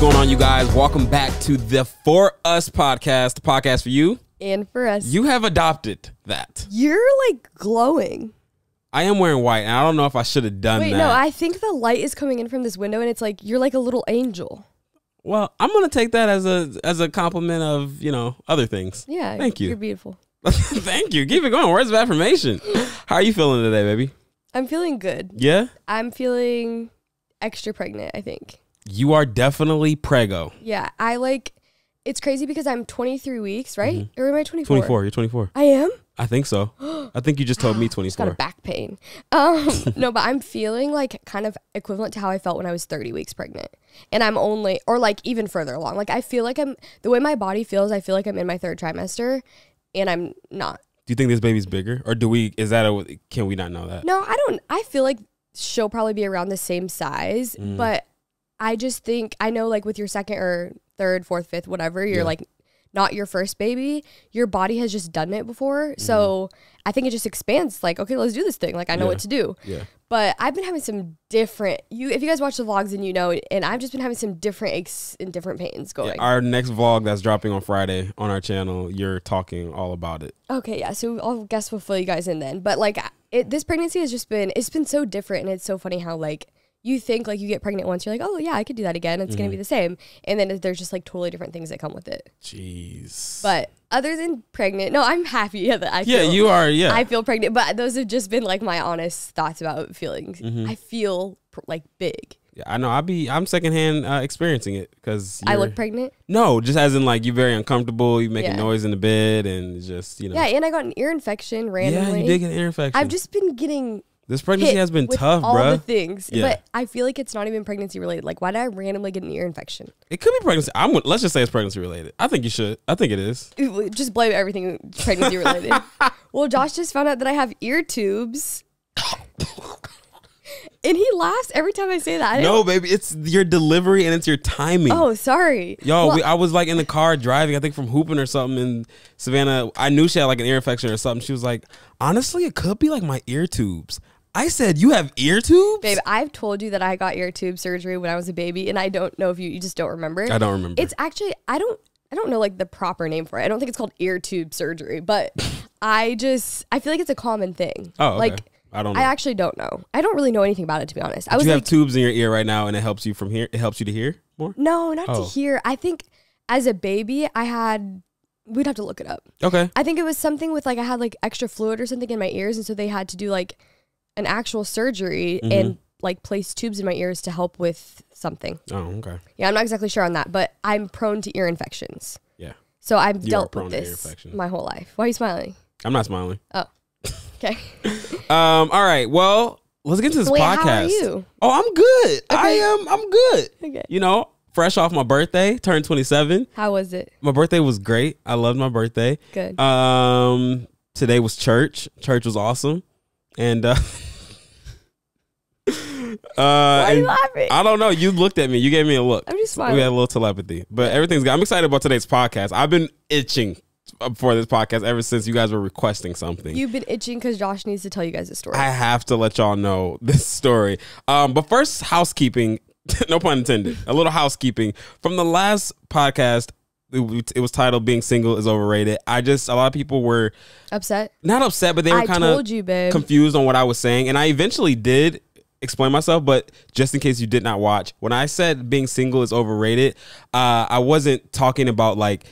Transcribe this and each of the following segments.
going on, you guys? Welcome back to the For Us podcast, the podcast for you. And for us, You have adopted that. you're like glowing. I am wearing white, and I don't know if I should have done Wait, that. no, I think the light is coming in from this window, and it's like you're like a little angel. well, I'm gonna take that as a as a compliment of you know other things. Yeah, Thank you. You're beautiful. Thank you. Keep it going. Words of affirmation. How are you feeling today, baby? I'm feeling good. Yeah, I'm feeling extra pregnant. I think. You are definitely prego. Yeah, I like. It's crazy because I'm 23 weeks, right? Or am I 24? 24. You're 24. I am. I think so. I think you just told me Just got 24. a back pain. Um, no, but I'm feeling like kind of equivalent to how I felt when I was 30 weeks pregnant. And I'm only, or like even further along. Like I feel like I'm, the way my body feels, I feel like I'm in my third trimester and I'm not. Do you think this baby's bigger, or do we? Is that a? Can we not know that? No, I don't, I feel like she'll probably be around the same size, Mm. but I just think, I know like with your second or third, fourth, fifth, whatever, you're Yeah. like, not your first baby, your body has just done it before. Mm-hmm. So I think it just expands like, okay, let's do this thing. Like I know Yeah. what to do. Yeah. But I've been having some different you if you guys watch the vlogs and you know and I've just been having some different aches and different pains Yeah, going. Our next vlog that's dropping on Friday on our channel, you're talking all about it. okay, yeah. So I'll guess we'll fill you guys in then. But like it, this pregnancy has just been it's been so different and it's so funny how like you think like you get pregnant once you're like oh yeah I could do that again it's Mm-hmm. gonna be the same and then there's just like totally different things that come with it. Jeez. But other than pregnant, no, I'm happy that I yeah, feel, you are. Yeah. I feel pregnant. But those have just been like my honest thoughts about feelings. Mm-hmm. I feel pr- like big. Yeah, I know. I be. I'm secondhand uh, experiencing it because I look pregnant. No, just as in like you're very uncomfortable. You making Yeah. noise in the bed and just you know. Yeah, and I got an ear infection randomly. Yeah, you did get an ear infection. I've just been getting this pregnancy has been with tough, all bruh. the things, Yeah. but I feel like it's not even pregnancy related. Like, why did I randomly get an ear infection? It could be pregnancy. I'm. Let's just say it's pregnancy related. I think you should. I think it is. Just blame everything pregnancy related. well, Josh just found out that I have ear tubes, and he laughs every time I say that. I No, baby, it's your delivery and it's your timing. Oh, sorry. Yo, Well, we, I was like in the car driving, I think from hooping or something, and Savannah, I knew she had like an ear infection or something. She was like, honestly, it could be like my ear tubes. I said, you have ear tubes? Babe, I've told you that I got ear tube surgery when I was a baby, and I don't know if you you just don't remember. I don't remember. It's actually I don't I don't know like the proper name for it. I don't think it's called ear tube surgery, but I just I feel like it's a common thing. Oh, okay. like I don't know. I actually don't know. I don't really know anything about it to be honest. I was you like, have tubes in your ear right now and it helps you from here? It helps you to hear more? no, not Oh. to hear. I think as a baby, I had. We'd have to look it up. Okay. I think it was something with like I had like extra fluid or something in my ears, and so they had to do like an actual surgery Mm-hmm. and like place tubes in my ears to help with something. Oh, okay. Yeah, I'm not exactly sure on that, but I'm prone to ear infections. Yeah. So I've You dealt with this my whole life. Why are you smiling? I'm not smiling. Oh, okay. Um, all right. Well, let's get into this Wait, podcast. how are you? Oh, I'm good. I am I'm good. Okay. You know, fresh off my birthday, turned 27. How was it? My birthday was great. I loved my birthday. Good. Um, today was church. Church was awesome, and uh, uh, Why are you laughing? I don't know. You looked at me. You gave me a look. I'm just smiling. We had a little telepathy, but everything's good. I'm excited about today's podcast. I've been itching for this podcast ever since you guys were requesting something. You've been itching because Josh needs to tell you guys a story. I have to let y'all know this story. Um, but first, housekeeping. no pun intended. A little housekeeping from the last podcast. It, it was titled "Being Single is Overrated." I just a lot of people were Upset? not upset, but they were kind of told you, babe. confused on what I was saying, and I eventually did explain myself. But just in case you did not watch, when I said being single is overrated, uh, I wasn't talking about like.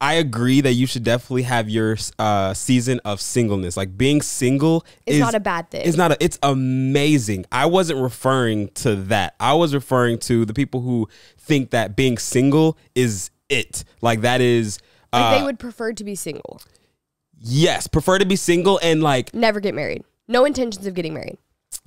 I agree that you should definitely have your uh, season of singleness. Like being single It's is not a bad thing. It's not a. It's amazing. I wasn't referring to that. I was referring to the people who think that being single is it. Like that is. like Uh, they would prefer to be single, yes, prefer to be single and like never get married. No intentions of getting married.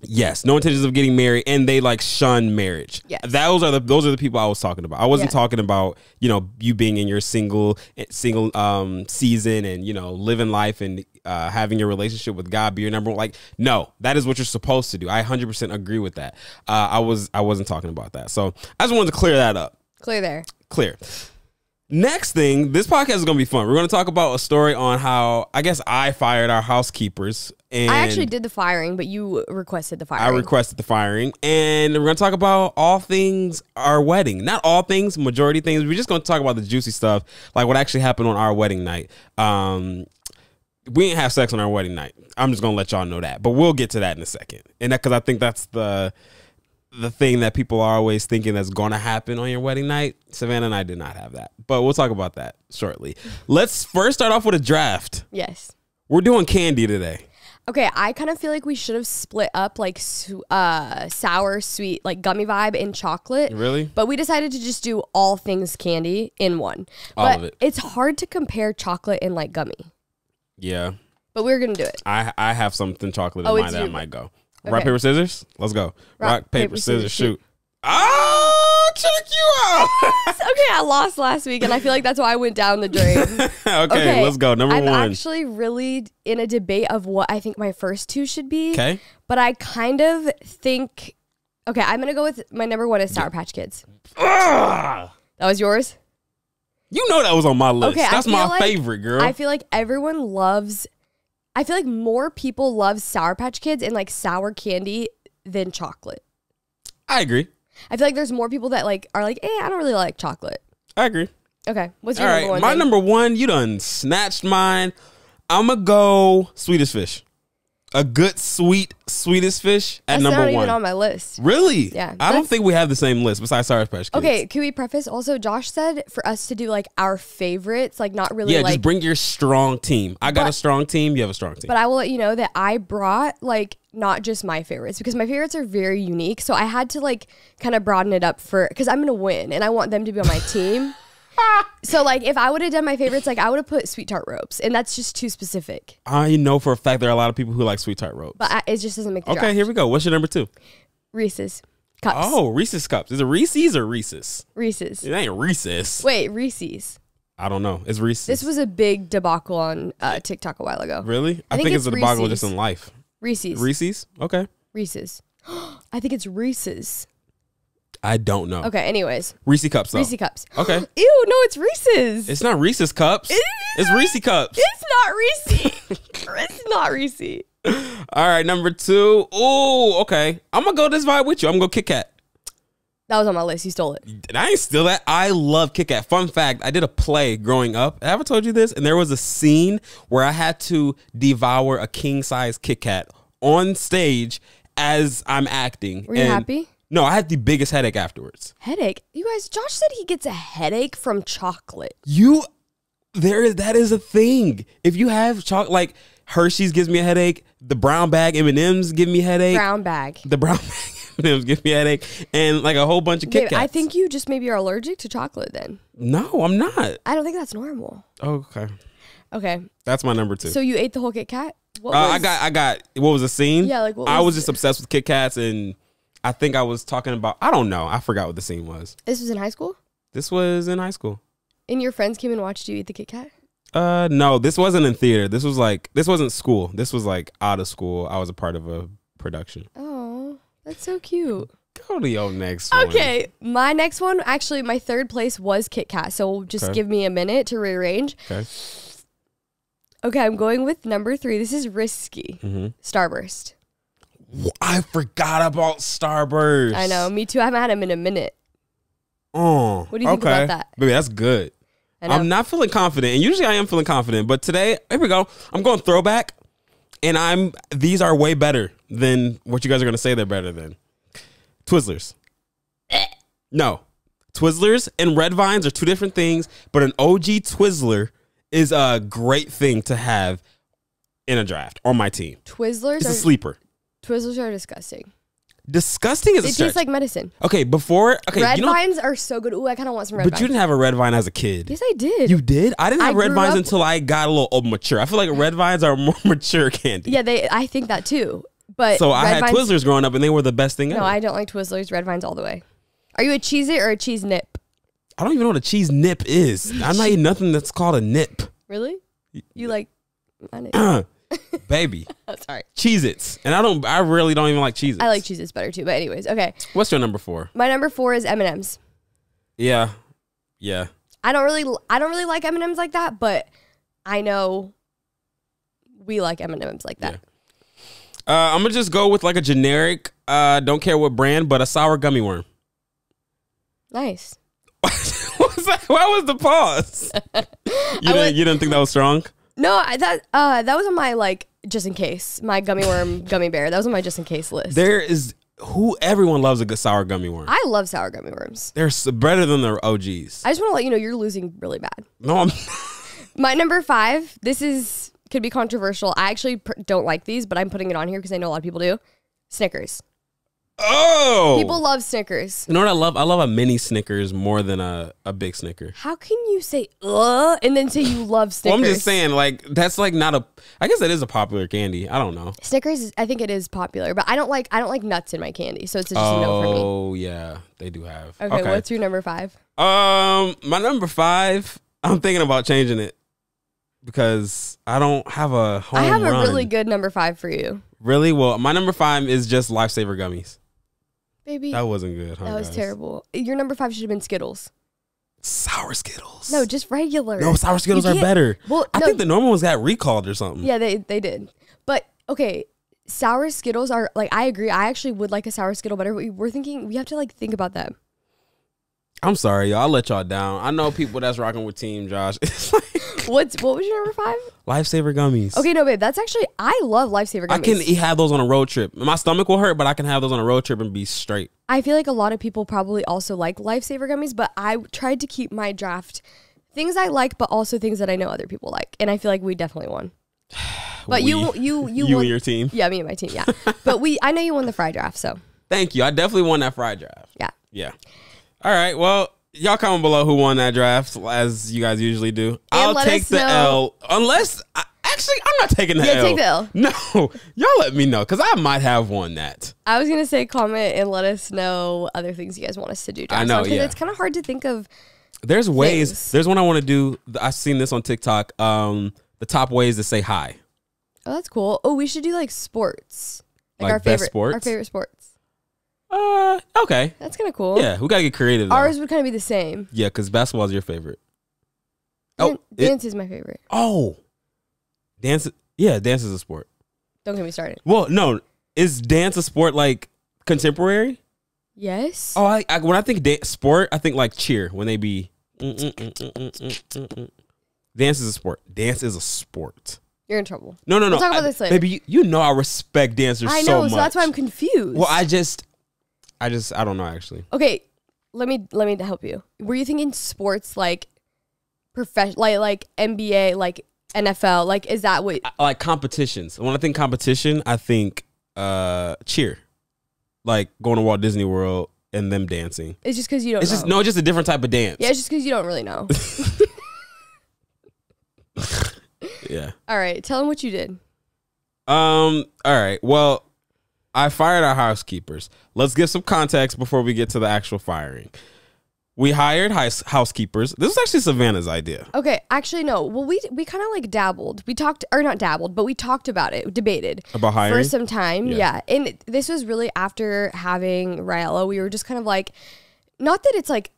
Yes, no intentions of getting married, and they like shun marriage. Yeah, those are the those are the people I was talking about. I wasn't Yeah. talking about you know you being in your single single um season and you know living life and uh, having your relationship with God be your number one. Like, no, that is what you're supposed to do. I 100 percent agree with that. Uh, I was I wasn't talking about that. So I just wanted to clear that up. Clear there. Clear. Next thing, this podcast is going to be fun. We're going to talk about a story on how I guess I fired our housekeepers. And I actually did the firing, but you requested the firing. I requested the firing, and we're going to talk about all things our wedding. Not all things, majority things. We're just going to talk about the juicy stuff, like what actually happened on our wedding night. Um, we didn't have sex on our wedding night. I'm just going to let y'all know that, but we'll get to that in a second. And that because I think that's the the thing that people are always thinking that's going to happen on your wedding night. Savannah and I did not have that, but we'll talk about that shortly. Let's first start off with a draft. yes. We're doing candy today. Okay, I kind of feel like we should have split up like uh, sour, sweet, like gummy vibe and chocolate. Really? But we decided to just do all things candy in one. All but of it. It's hard to compare chocolate and like gummy. Yeah. But we're gonna do it. I I have something chocolate in Oh, mind that I might go. Okay. Rock paper scissors. Let's go. Rock, paper, paper, scissors, scissors, shoot. Oh, check you out. okay, I lost last week, and I feel like that's why I went down the drain. okay, let's go. Number I'm one. actually really in a debate of what I think my first two should be. okay. But I kind of think. Okay, I'm gonna go with my number one is Sour Patch Kids. Ugh. That was yours. You know that was on my list. Okay, That's my like- favorite, girl. I feel like everyone loves. I feel like more people love Sour Patch Kids and like sour candy than chocolate. I agree. I feel like there's more people that like are like, eh, I don't really like chocolate. I agree. Okay, what's All your right. one? My then? number one, you done snatched mine. I'm going to go Swedish fish. A good, sweet, sweetest fish at That's number not one. even on my list. really? Yeah, I don't think we have the same list besides Sour Patch Kids. Okay, can we preface also? Josh said for us to do like our favorites, like not really Yeah, like. just bring your strong team. I got a strong team. You have a strong team. but I will let you know that I brought like not just my favorites because my favorites are very unique. So I had to like kind of broaden it up for because I'm gonna win and I want them to be on my team. so like if I would have done my favorites, like I would have put sweet tart ropes, and that's just too specific. I know for a fact there are a lot of people who like sweet tart ropes. But I, it just doesn't make the Okay, draft. here we go. What's your number two? Reese's cups. Oh, Reese's cups. Is it Reese's or Reese's? Reese's. It ain't Reese's. Wait, Reese's. I don't know. It's Reese's. This was a big debacle on uh, TikTok a while ago. really. I, I think, think it's, it's a debacle Reese's. just in life. Reese's. Reese's. Okay. Reese's. I think it's Reese's. I don't know. Okay, anyways. Reese cups though. Reese cups. Okay. Ew, no, it's Reese's. It's not Reese's cups. It It's. Reese cups. It's not Reese. it's not Reese. All right, number two. Ooh, okay. I'm gonna go this vibe with you. I'm gonna go Kit Kat. That was on my list. You stole it. I ain't steal that. I love Kit Kat. Fun fact: I did a play growing up. I told you this? And there was a scene where I had to devour a king size Kit Kat on stage as I'm acting. Were you And- happy? No, I had the biggest headache afterwards. Headache. You guys, Josh said he gets a headache from chocolate. You, there is that is a thing. If you have chocolate, like Hershey's gives me a headache. The brown bag M and M's give me a headache. Brown bag. The brown bag M and M's give me a headache, and like a whole bunch of Kit Babe, Kats. I think you just maybe are allergic to chocolate then. no, I'm not. I don't think that's normal. Okay, Okay. that's my number two. So you ate the whole Kit Kat? What Uh, I got, I got. What was the scene? Yeah, like, what I was was just obsessed with Kit Kats, and I think I was talking about. I don't know. I forgot what the scene was. This was in high school? This was in high school. And your friends came and watched you eat the Kit Kat? Uh, no, this wasn't in theater. This was like, this wasn't school. This was like out of school. I was a part of a production. Oh, that's so cute. Go to your next one. Okay, my next one, actually, my third place was Kit Kat. So just Okay. give me a minute to rearrange. Okay. Okay, I'm going with number three. This is risky. hmm Starburst. I forgot about Starburst. I know, me too. I haven't had them in a minute. Oh, What do you think about that? Baby, that's good. I'm not feeling confident, and usually I am feeling confident, but today, here we go. I'm going throwback, and I'm. These are way better than what you guys are going to say. They're better than Twizzlers. no, Twizzlers and Red Vines are two different things, but an OG Twizzler is a great thing to have in a draft on my team. Twizzlers It's are a sleeper. Twizzlers are disgusting. Disgusting is a They stretch. taste like medicine. okay, before okay, red you know, vines are so good. Ooh, I kind of want some red vines. but vines. you didn't have a red vine as a kid. yes, I did. You did? I didn't I have red vines until I got a little old mature. I feel like red vines are more mature candy. yeah, they. I think that too. But So I had vines, Twizzlers growing up, and they were the best thing ever. No, ever. I don't like Twizzlers. Red vines all the way. Are you a Cheez-It or a Cheez-Nip? I don't even know what a cheese nip is. I'm not eating nothing that's called a nip. Really? You like? I. Baby, oh, sorry. Cheez Its. And I don't, I really don't even like Cheez Its. I like cheeses better too. But anyways, okay. What's your number four? My number four is M and M's. Yeah. Yeah. I don't really I don't really like M&Ms like that, but I know we like M&Ms like that. Uh, I'm gonna just go with like a generic. Uh, don't care what brand, but a sour gummy worm. Nice. what was that? Why was the pause? you, didn't, you didn't think that was strong? No, I, that uh that was on my like just in case. My gummy worm gummy bear. That was on my just in case list. There is who everyone loves a good sour gummy worm. I love sour gummy worms. They're s- better than the OGs. I just want to let you know you're losing really bad. no, I'm. My number five. This is could be controversial. I actually pr- don't like these, but I'm putting it on here because I know a lot of people do. Snickers. Oh, People love Snickers. You know what I love? I love a mini Snickers more than a, a big Snicker. How can you say uh and then say you love Snickers? Well, I'm just saying, like that's like not a. I guess that is a popular candy. I don't know. Snickers. Is, I think it is popular, but I don't like I don't like nuts in my candy, so it's just a no for me. Oh yeah, they do have. Okay, what's your number five? Um, my number five. I'm thinking about changing it because I don't have a home I have run. a really good number five for you, Really? Well, my number five is just Lifesaver gummies. Baby. That wasn't good. Huh, that was guys? terrible. Your number five should have been Skittles. Sour Skittles. No, just regular. no, sour Skittles are better. Well, I no, think the normal ones got recalled or something. yeah, they they did. But okay, sour Skittles are like I agree. I actually would like a sour Skittle better. But we- we're thinking we have to like think about that. I'm sorry, y'all. I'll let y'all down. I know people that's rocking with Team Josh. It's like What's what was your number five? Lifesaver gummies. Okay, no, babe. That's actually I love lifesaver gummies. I can e- have those on a road trip. My stomach will hurt, but I can have those on a road trip and be straight. I feel like a lot of people probably also like lifesaver gummies, but I tried to keep my draft things I like, but also things that I know other people like, and I feel like we definitely won. But you, We- you, you, You won. and your team. yeah, me and my team, yeah. but we, I know you won the fry draft, so Thank you. I definitely won that fry draft. yeah. Yeah. All right. Well, y'all comment below who won that draft, as you guys usually do. I'll let take the know- L, unless I, actually I'm not taking the Yeah, L. take the L. No, y'all let me know because I might have won that. I was gonna say comment and let us know other things you guys want us to do. I know, because yeah. it's kind of hard to think of. There's ways. Things. There's one I want to do. I've seen this on TikTok. Um, the top ways to say hi. Oh, that's cool. Oh, we should do like sports, Like our best favorite, sports? our favorite sports. Uh, okay. That's kind of cool. Yeah, we gotta get creative. Though. Ours would kind of be the same. Yeah, because basketball is your favorite. Dan- Oh, it- dance is my favorite. oh, dance. Yeah, dance is a sport. Don't get me started. Well, no, is dance a sport like contemporary? Yes. Oh, I, I when I think da- sport, I think like cheer when they be. mm, mm, mm, mm, mm, mm, mm, mm. Dance is a sport. Dance is a sport. You're in trouble. No, no, no. We'll talk about I- this later. Baby, you, you know I respect dancers I so know, much. so that's why I'm confused. Well, I just, I just, I don't know actually. okay, let me let me help you. Were you thinking sports like profession, like like NBA, like NFL? Like, is that what? I like competitions. When I think competition, I think uh cheer, like going to Walt Disney World and them dancing. It's just because you don't. It's know. just no, just a different type of dance. Yeah, it's just because you don't really know. Yeah. All right, tell them what you did. Um. All right. Well, I fired our housekeepers. Let's give some context before we get to the actual firing. We hired house- housekeepers. This was actually Savannah's idea. Okay, actually no. Well, we we kind of like dabbled. We talked or not dabbled, but we talked about it, debated About hiring? for some time. Yeah. Yeah. and this was really after having Raella. We were just kind of like, not that it's like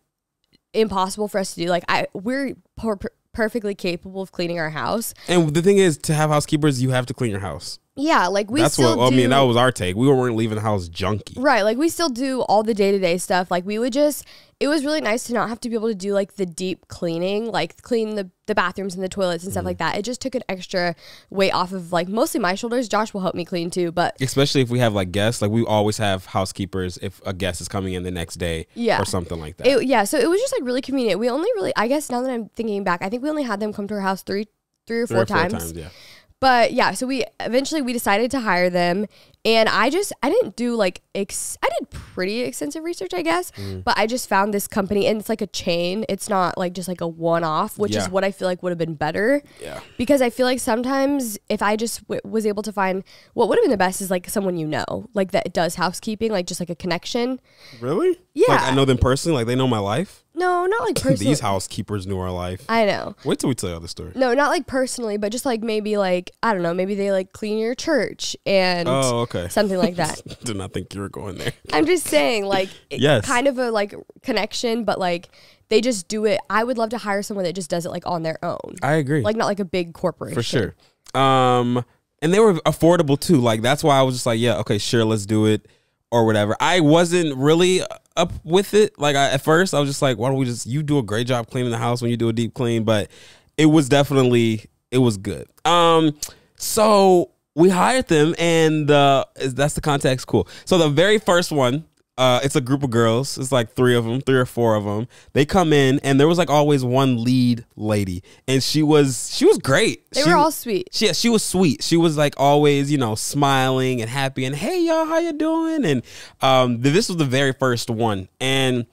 impossible for us to do. Like I, we're per- per- perfectly capable of cleaning our house. And the thing is, to have housekeepers, you have to clean your house. Yeah, like we That's still what I mean. That was our take. We weren't leaving the house junky. Right, like we still do all the day to day stuff. Like we would just, it was really nice to not have to be able to do like the deep cleaning, like clean the, the bathrooms and the toilets and stuff Mm-hmm. like that. It just took an extra weight off of like mostly my shoulders. Josh will help me clean too, but Especially if we have like guests. Like we always have housekeepers if a guest is coming in the next day Yeah. or something like that. it, yeah, so it was just like really convenient. We only really, I guess now that I'm thinking back, I think we only had them come to our house three, three or Three four, or times. yeah. But yeah, so we eventually we decided to hire them, and I just I didn't do like ex- I did pretty extensive research, I guess, Mm. but I just found this company, and it's like a chain. It's not like just like a one off, which Yeah. is what I feel like would have been better. Yeah. Because I feel like sometimes if I just w- was able to find what would have been the best is like someone you know, like that does housekeeping, like just like a connection. Really? Yeah. Like I know them personally. Like they know my life. No, not like personally. These housekeepers knew our life. I know. Wait till we tell you the story. No, not like personally, but just like maybe like I don't know, maybe they like clean your church and Oh, okay. something like that. Did not think you were going there. I'm just saying, like, Yes. kind of a like connection, but like they just do it. I would love to hire someone that just does it like on their own, I agree. like not like a big corporation. for sure. Um, and they were affordable too. Like that's why I was just like, yeah, okay, sure, let's do it or whatever. I wasn't really up with it. Like I, at first, I was just like, why don't we just you do a great job cleaning the house when you do a deep clean? But it was definitely it was good. Um, so we hired them, and uh, that's the context. Cool. So the very first one uh, it's a group of girls. It's like three of them, three or four of them. They come in, and there was like always one lead lady, and she was she was great. They She- were all sweet. she, she was sweet. She was like always, you know, smiling and happy and hey y'all, how you doing? And um, th- this was the very first one, and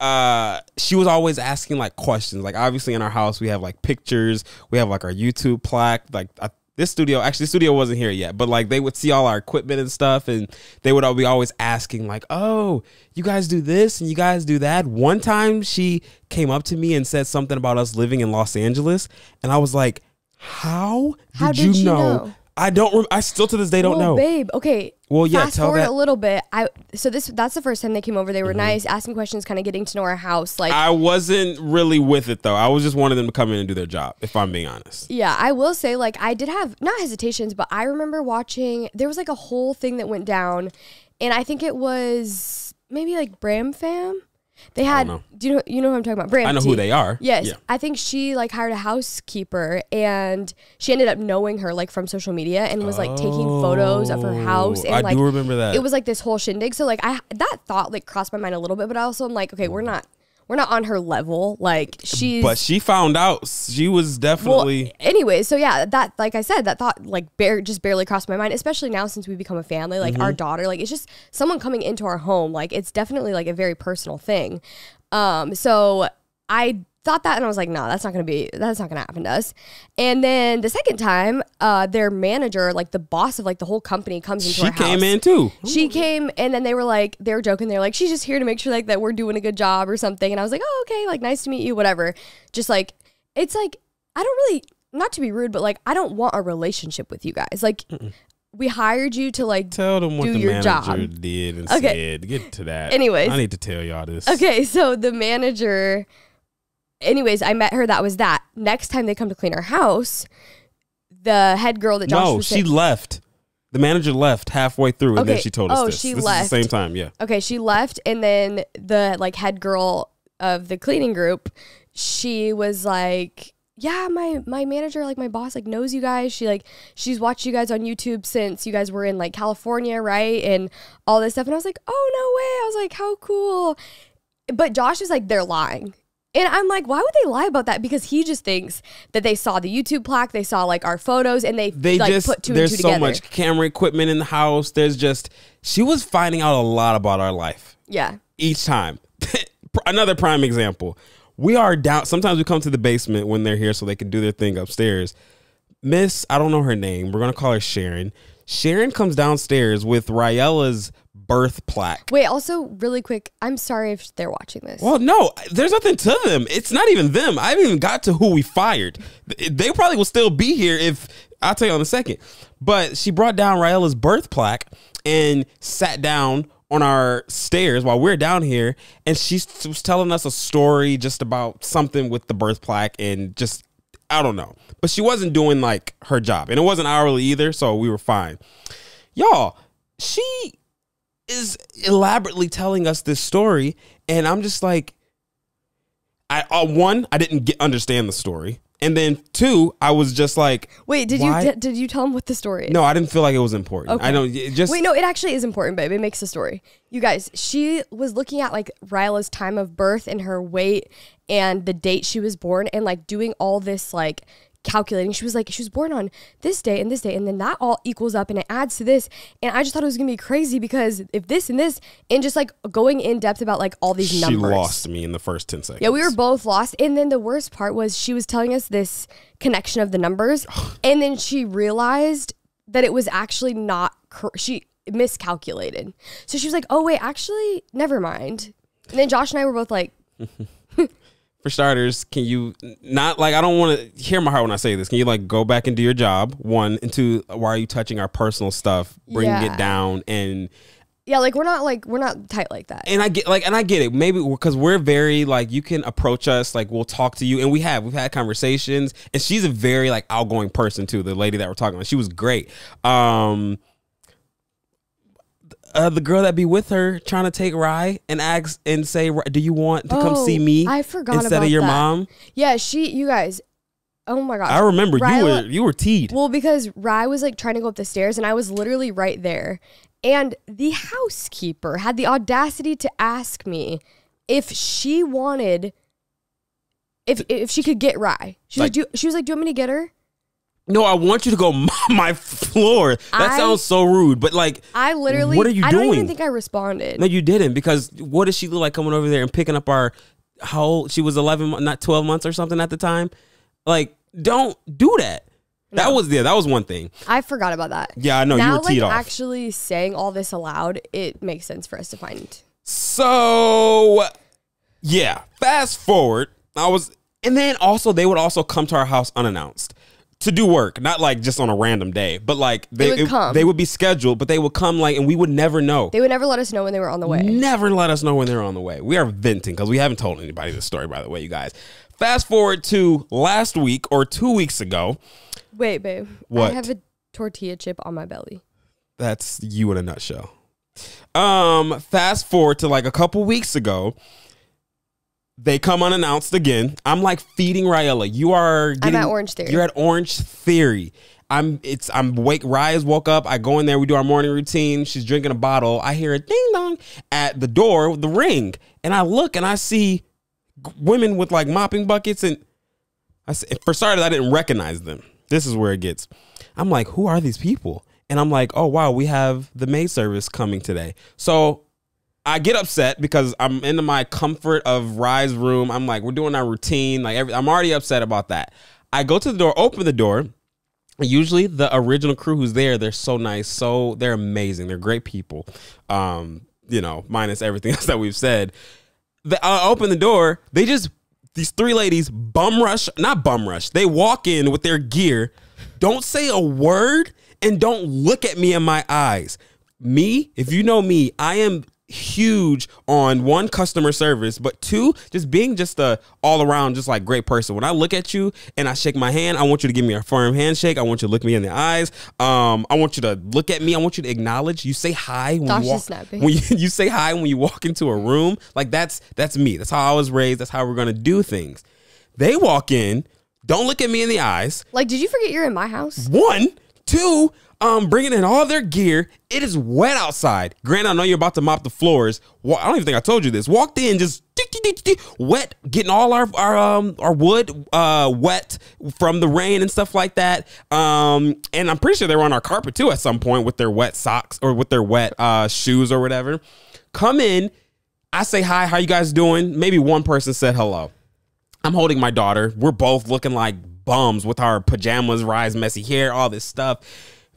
uh, she was always asking like questions. Like obviously in our house we have like pictures, we have like our YouTube plaque. Like I, this studio, actually, the studio wasn't here yet, but like they would see all our equipment and stuff, and they would all be always asking like, "Oh, you guys do this and you guys do that." One time she came up to me and said something about us living in Los Angeles, and I was like. How did, How you, did you know? know? I don't. Rem- I still to this day don't well, know. babe. Okay. Well, yeah, Fast tell forward that- a little bit. I so this that's the first time they came over. They were Mm-hmm. nice, asking questions, kind of getting to know our house. Like, I wasn't really with it though. I was just wanting them to come in and do their job. If I'm being honest. yeah, I will say, like, I did have not hesitations, but I remember watching. There was like a whole thing that went down, and I think it was maybe like Bram Fam. They had. Do you know? You know who I'm talking about? Bram. I know who they are. Yes, Yeah. I think she like hired a housekeeper, and she ended up knowing her like from social media, and was like taking photos of her oh, house. And Oh, I like do remember that. it was like this whole shindig. So like I that thought like crossed my mind a little bit, but I also am like, okay, we're mm. not we're not on her level. Like she's but she found out. She was well, definitely. anyway, so yeah, that like I said, that thought like bare just barely crossed my mind, especially now since we become a family. Like Mm-hmm. our daughter, like it's just someone coming into our home. Like it's definitely like a very personal thing. Um, so I thought that and I was like, no, that's not gonna be that's not gonna happen to us. And then the second time, uh, their manager, like the boss of like the whole company, comes into she came house. in too. She came and then they were like, they were joking. They're like, she's just here to make sure like that we're doing a good job or something. And I was like, oh, okay, like nice to meet you, whatever. Just like, it's like, I don't really, not to be rude, but like, I don't want a relationship with you guys. Like, we hired you to like, Tell them what do the your manager job. did and Okay. said. Get to that. Anyways. I need to tell y'all this. okay, so the manager, anyways, I met her. That was that. Next time they come to clean our house, the head girl that Josh No, she saying- left. The manager left halfway through, and then she told us Oh, this. she this left. the same time. Yeah. Okay, she left, and then the like head girl of the cleaning group, she was like, "Yeah, my my manager, like my boss, like knows you guys. She like she's watched you guys on YouTube since you guys were in like California, right? And all this stuff." And I was like, "Oh no way!" I was like, "How cool!" But Josh is like, "They're lying." And I'm like, why would they lie about that? Because he just thinks that they saw the YouTube plaque, they saw like our photos, and they They like just put two there's and two so together. much camera equipment in the house. There's just she was finding out a lot about our life. yeah. each time. Another prime example. We are down. Sometimes we come to the basement when they're here so they can do their thing upstairs. Miss, I don't know her name. We're gonna call her Sharon. Sharon comes downstairs with Raella's birth plaque. Wait, also really quick, I'm sorry if they're watching this. Well, no, there's nothing to them. It's not even them. I haven't even got to who we fired. They probably will still be here if I'll tell you in a second. But she brought down Raella's birth plaque and sat down on our stairs while we're down here, and she was telling us a story just about something with the birth plaque and just I don't know. But she wasn't doing like her job, and it wasn't hourly either, so we were fine. Y'all, she is elaborately telling us this story, and I'm just like, I uh, one, I didn't get understand the story, and then two, I was just like, Wait, did why- you did you tell him what the story is? no, I didn't feel like it was important. I don't just Wait, no, it actually is important, babe. It makes the story. You guys, she was looking at like Ryla's time of birth and her weight and the date she was born and like doing all this like calculating. She was like, she was born on this day and this day, and then that all equals up and it adds to this. And I just thought it was gonna be crazy because if this and this and just like going in depth about like all these she numbers. She lost me in the first ten seconds. Yeah, we were both lost. And then the worst part was she was telling us this connection of the numbers. and then she realized that it was actually not, she miscalculated. So she was like, oh, wait, actually, never mind. And then Josh and I were both like, For starters, can you not like? I don't want to hear my heart when I say this. Can you like go back and do your job? One and two. Why are you touching our personal stuff, bringing Yeah. it down? And Yeah, like we're not like we're not tight like that. and I get like, and I get it. Maybe because we're very like, you can approach us, like we'll talk to you, and we have we've had conversations. And she's a very like outgoing person too. The lady that we're talking about, she was great. Um, uh, the girl that be with her trying to take Rye and ask and say, "Do you want to come Oh, see me I forgot instead of your that. mom?" Yeah, she. You guys. Oh my god. I remember you were you were teed. Well, because Rye was like trying to go up the stairs, and I was literally right there, and the housekeeper had the audacity to ask me if she wanted. If, if she could get Rye, she was Like- like, do, she was like, "Do you want me to get her?" No, I want you to go my floor. That I- sounds so rude, but like, I literally. What are you I don't even think I responded. no, you didn't because what does she look like coming over there and picking up our? How old she was? Eleven, not twelve months or something at the time. Like, don't do that. That was yeah, that was one thing. I forgot about that. Yeah, I know you now, were like teed off. actually saying all this aloud, it makes sense for us to find. So, yeah, fast forward. I was, and then also they would also come to our house unannounced to do work, not like just on a random day, but like they would it- come. they would be scheduled, but they would come like, and we would never know. They would never let us know when they were on the way. Never let us know when they're on the way. We are venting because we haven't told anybody this story, by the way, you guys. Fast forward to last week or two weeks ago. Wait, babe. What? I have a tortilla chip on my belly. That's you in a nutshell. Um, fast forward to like a couple weeks ago. They come unannounced again. I'm like feeding Raella. You are getting, at Orange Theory. You're at Orange Theory. I'm it's I'm wake Rise woke up. I go in there, we do our morning routine. She's drinking a bottle. I hear a ding dong at the door, the ring. And I look and I see women with like mopping buckets and I s- for starters, I didn't recognize them. This is where it gets. I'm like, who are these people? And I'm like, oh wow, we have the maid service coming today. So I get upset because I'm into my comfort of Rise room. I'm like, we're doing our routine. Like, every, I'm already upset about that. I go to the door, open the door. Usually, the original crew who's there, they're so nice, so they're amazing. They're great people. Um, you know, minus everything else that we've said the, I open the door. They just these three ladies bum rush, not bum rush. They walk in with their gear, don't say a word, and don't look at me in my eyes. Me, if you know me, I am huge on one customer service, but two, just being just a all around just like great person. When I look at you and I shake my hand, I want you to give me a firm handshake. I want you to look me in the eyes. Um, I want you to look at me. I want you to acknowledge. You say hi when you walk. When you, you say hi when you walk into a room, like that's that's me. That's how I was raised. That's how we're gonna do things. They walk in, don't look at me in the eyes. Like, did you forget you're in my house? One, two, um, bringing in all their gear. It is wet outside. Grant, I know you're about to mop the floors. Wa- I don't even think I told you this. Walked in, just wet, getting all our our um our wood uh wet from the rain and stuff like that. Um, and I'm pretty sure they were on our carpet too at some point with their wet socks or with their wet uh shoes or whatever. Come in. I say hi. How you guys doing? Maybe one person said hello. I'm holding my daughter. We're both looking like bums with our pajamas, rise messy hair, all this stuff.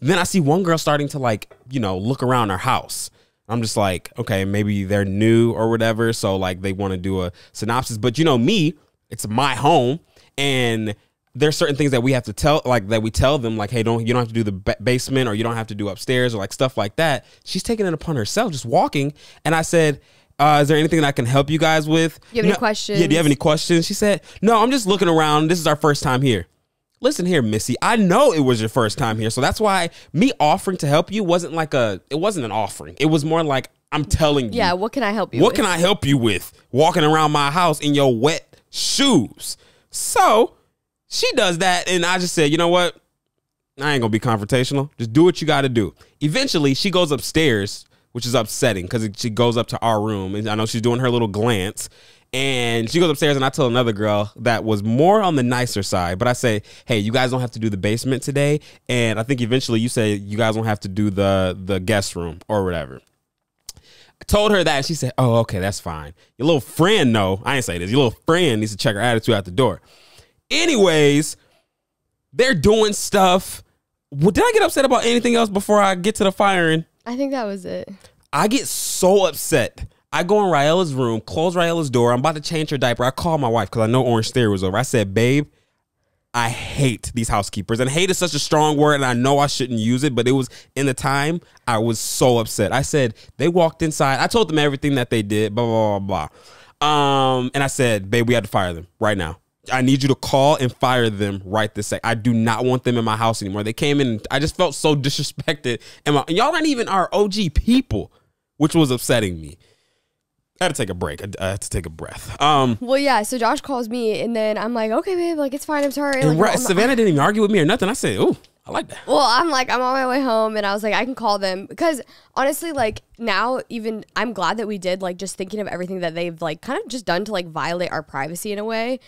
Then I see one girl starting to like, you know, look around our house. I'm just like, okay, maybe they're new or whatever. So like they want to do a synopsis. But you know, me, it's my home. And there's certain things that we have to tell, like that we tell them, like, hey, don't you don't have to do the ba- basement or you don't have to do upstairs or like stuff like that. She's taking it upon herself, just walking. And I said, uh, is there anything that I can help you guys with? You have any know- questions? Yeah, do you have any questions? She said, No, I'm just looking around. This is our first time here. Listen here, Missy. I know it was your first time here. So that's why me offering to help you wasn't like a it wasn't an offering. It was more like I'm telling you. Yeah. What can I help you? What with? can I help you with? Walking around my house in your wet shoes. So she does that, and I just said, you know what? I ain't gonna be confrontational. Just do what you got to do. Eventually, she goes upstairs, which is upsetting because she goes up to our room, and I know she's doing her little glance. And she goes upstairs, and I tell another girl that was more on the nicer side. But I say, "Hey, you guys don't have to do the basement today." And I think eventually you say you guys don't have to do the the guest room or whatever. I told her that, and she said, "Oh, okay, that's fine." Your little friend, no, I ain't say this. Your little friend needs to check her attitude out the door. Anyways, they're doing stuff. Well, did I get upset about anything else before I get to the firing? I think that was it. I get so upset. I go in Raella's room, close Raella's door. I'm about to change her diaper. I call my wife because I know Orange Theory was over. I said, babe, I hate these housekeepers. And hate is such a strong word, and I know I shouldn't use it, but it was in the time I was so upset. I said, they walked inside. I told them everything that they did, blah, blah, blah, blah. Um, and I said, babe, we had to fire them right now. I need you to call and fire them right this second. I do not want them in my house anymore. They came in, I just felt so disrespected. And my, y'all aren't even our OG people, which was upsetting me. I had to take a break. I, I had to take a breath. Um, Well, yeah. So Josh calls me, and then I'm like, okay, babe, like it's fine. I'm sorry. Like, right, I'm- Savannah didn't even argue with me or nothing. I said, "Oh, I like that." Well, I'm like, I'm on my way home, and I was like, I can call them because honestly, like now, even I'm glad that we did. Like, just thinking of everything that they've like kind of just done to like violate our privacy in a way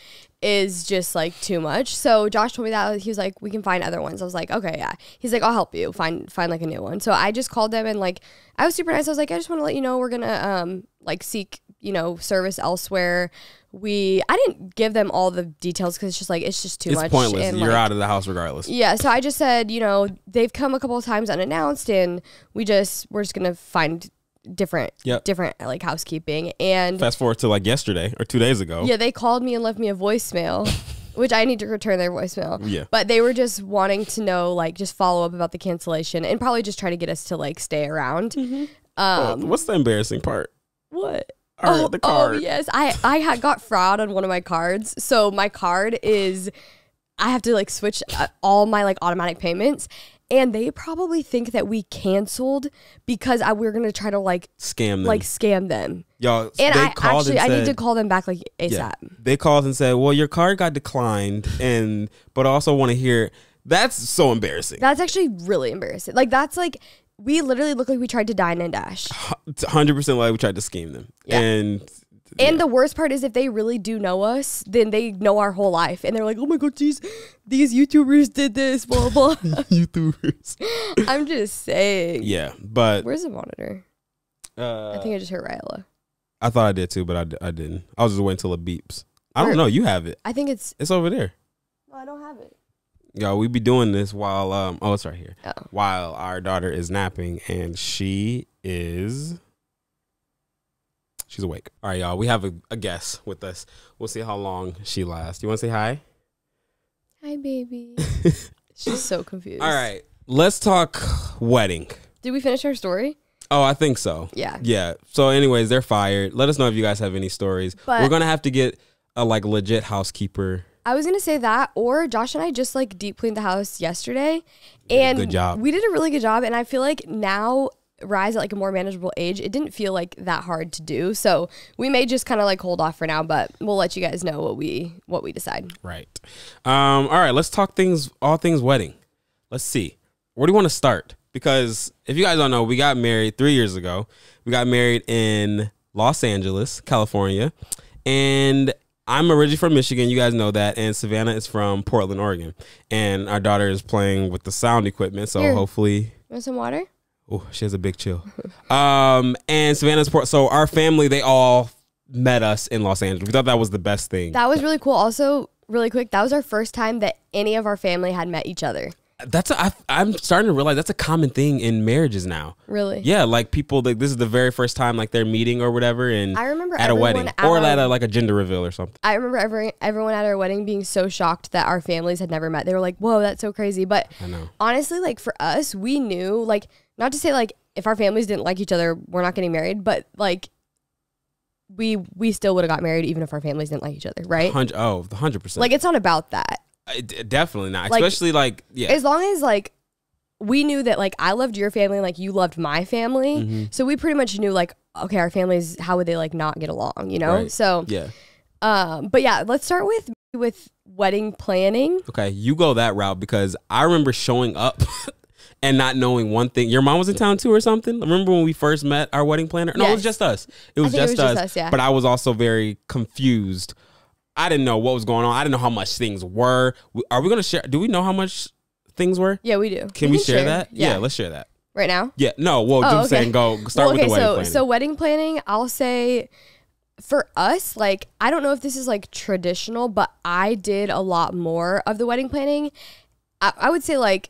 is just like too much. So Josh told me that he was like, we can find other ones. I was like, okay, yeah. He's like, I'll help you find find like a new one. So I just called them and like I was super nice. I was like, I just want to let you know we're gonna um like seek you know service elsewhere. We I didn't give them all the details because it's just like it's just too much. It's much. pointless. and, You're like, out of the house regardless. yeah, so I just said, you know, they've come a couple of times unannounced, and we just we're just gonna find different, Yep. different like housekeeping. And Fast forward to like yesterday or two days ago. yeah, they called me and left me a voicemail, which I need to return their voicemail. Yeah. but they were just wanting to know, like, just follow up about the cancellation, and probably just try to get us to like stay around. Oh, Um, what's the embarrassing part? what? oh, the card. Oh yes, I I had got fraud on one of my cards. So my card is, I have to like switch uh, all my like automatic payments, and they probably think that we canceled because I we're gonna try to like Scam them. like scam them. Y'all, And they I actually and I need to call them back like ASAP. Yeah. They called and said, "Well, your card got declined, and but I also want to hear." That's so embarrassing. That's actually really embarrassing. Like that's like we literally look like we tried to dine and dash. Hundred percent like we tried to scheme them, Yeah. and And the worst part is if they really do know us, then they know our whole life, and they're like, "Oh my god, these these YouTubers did this, blah blah." YouTubers. I'm just saying. yeah, but Where's the monitor? uh, I think I just heard Ryla. I thought I did too, but I, I didn't. I was just waiting till it beeps. I Where- don't know. You have it. I think it's. It's over there. No, I don't have it. Yo, we be doing this while um oh it's right here. Oh. While our daughter is napping and she is she's awake. All right, y'all. We have a, a guest with us. We'll see how long she lasts. You want to say hi? Hi, baby. She's so confused. All right. Let's talk wedding. Did we finish our story? Oh, I think so. Yeah. Yeah. So, anyways, they're fired. Let us know if you guys have any stories. But- We're gonna have to get a like legit housekeeper. I was gonna say that, or Josh and I just like deep cleaned the house yesterday, and good job. We did a really good job, and I feel like now rise at like a more manageable age, it didn't feel like that hard to do. So we may just kind of like hold off for now, but we'll let you guys know what we what we decide. Right. Um. All right. Let's talk things. All things wedding. Let's see. Where do you want to start? Because if you guys don't know, we got married three years ago. We got married in Los Angeles, California, and I'm originally from Michigan. You guys know that, and Savannah is from Portland, Oregon. And our daughter is playing with the sound equipment, so Here. hopefully Want some water? Oh, she has a big chill. um, and Savannah's port. So our family, they all met us in Los Angeles. We thought that was the best thing. That was really cool. Also, really quick, that was our first time that any of our family had met each other. That's a, I, I'm starting to realize that's a common thing in marriages now. Really? Yeah, like people like this is the very first time like they're meeting or whatever, and I remember at a wedding at or our- at a, like a gender reveal or something. I remember every, everyone at our wedding being so shocked that our families had never met. They were like, "Whoa, that's so crazy!" But I know. honestly, like for us, we knew, like, not to say like if our families didn't like each other, we're not getting married, but like we we still would have got married even if our families didn't like each other, right? Hundred oh, the hundred percent. Like it's not about that. D- definitely not. like- Especially like yeah, As long as like we knew that like I loved your family, like you loved my family, Mm-hmm. so we pretty much knew like okay, our families, how would they like not get along, you know? Right. So, yeah. um, but yeah, let's start with with wedding planning. Okay, you go that route because I remember showing up and not knowing one thing. Your mom was in town too, or something. Remember when we first met our wedding planner? No, it was just us. It was, think it just, was just us, us, yeah. But I was also very confused. I didn't know what was going on. I didn't know how much things were. Are we gonna share? Do we know how much things were? Yeah, we do. Can we, can share, that? Yeah. let's share that. right now. Yeah, no. Well, Oh, I'm okay. saying go start Well, with the wedding so planning. so wedding planning, I'll say for us, like I don't know if this is like traditional, but I did a lot more of the wedding planning. I, I would say like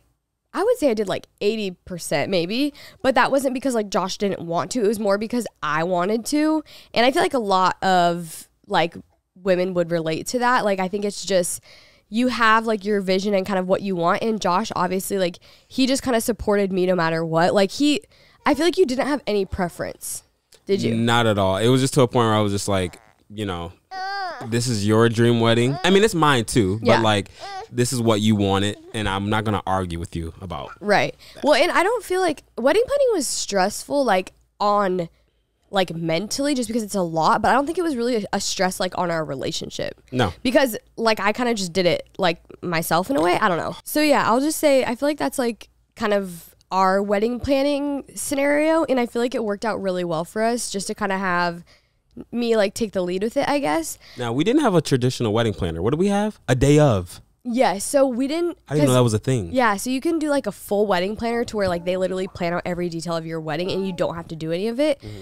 I would say I did like 80% maybe, but that wasn't because like Josh didn't want to. It was more because I wanted to. And I feel like a lot of like women would relate to that. Like I think it's just you have like your vision and kind of what you want. And Josh, obviously, like he just kind of supported me no matter what. Like he, I feel like you didn't have any preference, did you? Not at all. It was just to a point where I was just like, you know, this is your dream wedding. I mean, it's mine too, but like, this is what you wanted, and I'm not gonna argue with you about. Right. Well, and I don't feel like wedding planning was stressful, like on, like mentally, just because it's a lot. But I don't think it was really a, a stress like on our relationship. No. because like I kind of just did it like myself in a way. I don't know. So yeah, I'll just say I feel like that's like kind of our wedding planning scenario, and I feel like it worked out really well for us just to kind of have me like take the lead with it. I guess. Now we didn't have a traditional wedding planner. What do we have? A day of. Yeah. So we didn't. I didn't know that was a thing. Yeah, so you can do like a full wedding planner to where like they literally plan out every detail of your wedding and you don't have to do any of it. Mm-hmm.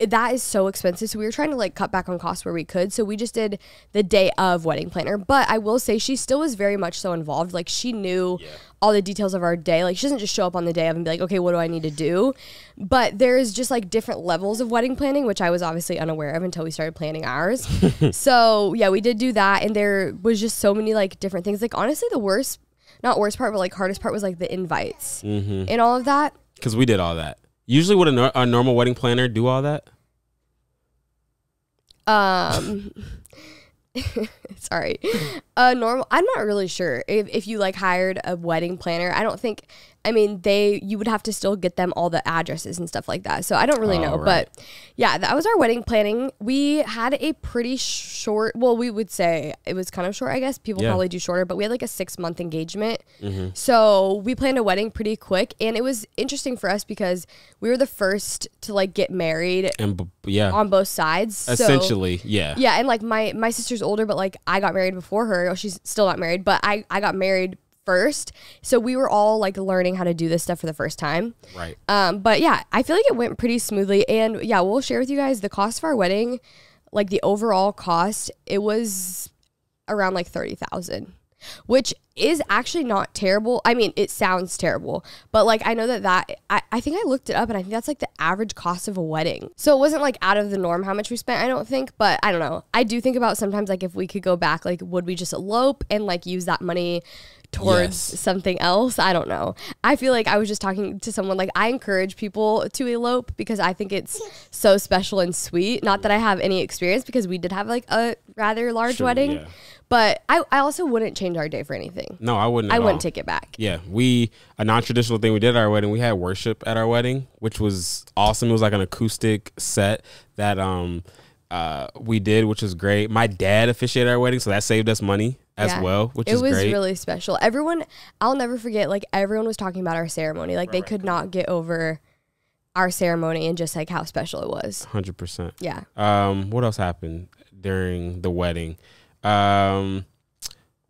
That is so expensive. So we were trying to like cut back on costs where we could. So we just did the day of wedding planner. But I will say she still was very much so involved. Like she knew all the details of our day. Like she doesn't just show up on the day of and be like, okay, what do I need to do? But there's just like different levels of wedding planning, which I was obviously unaware of until we started planning ours. so yeah, we did do that. And there was just so many like different things. Like honestly, the worst not worst part, but like hardest part was like the invites mm-hmm. and all of that. Because we did all that. Usually, would a, a normal wedding planner do all that? Um, sorry, a normal. I'm not really sure if if you like hired a wedding planner. I don't think. I mean, they you would have to still get them all the addresses and stuff like that. So I don't really Oh, know, right. but yeah, that was our wedding planning. We had a pretty short. Well, we would say it was kind of short. I guess people Yeah. probably do shorter, but we had like a six month engagement. Mm-hmm. So we planned a wedding pretty quick, and it was interesting for us because we were the first to like get married And b- yeah, on both sides. So- essentially, yeah. yeah, and like my my sister's older, but like I got married before her. Oh, She's still not married, but I I got married first. So we were all like learning how to do this stuff for the first time. Right. Um, but yeah, I feel like it went pretty smoothly. And yeah, we'll share with you guys the cost of our wedding, like the overall cost. It was around like thirty thousand, which is actually not terrible. I mean, it sounds terrible, but like I know that that I, I think I looked it up and I think that's like the average cost of a wedding. So it wasn't like out of the norm how much we spent. I don't think, but I don't know. I do think about sometimes like if we could go back, like would we just elope and like use that money towards Yes. something else. I don't know. I feel like I was just talking to someone like I encourage people to elope because I think it's so special and sweet. Not that I have any experience because we did have like a rather large True, wedding, yeah. but I, I also wouldn't change our day for anything. No, I wouldn't. I wouldn't all. take it back. Yeah, we a non-traditional thing we did at our wedding. We had worship at our wedding, which was awesome. It was like an acoustic set that um uh we did, which was great. My dad officiated our wedding, so that saved us money as Yeah. well, which it is was great. really special. Everyone, I'll never forget. Like everyone was talking about our ceremony. Like they could not get over our ceremony and just like how special it was. Hundred percent. Yeah. Um, what else happened during the wedding? Um,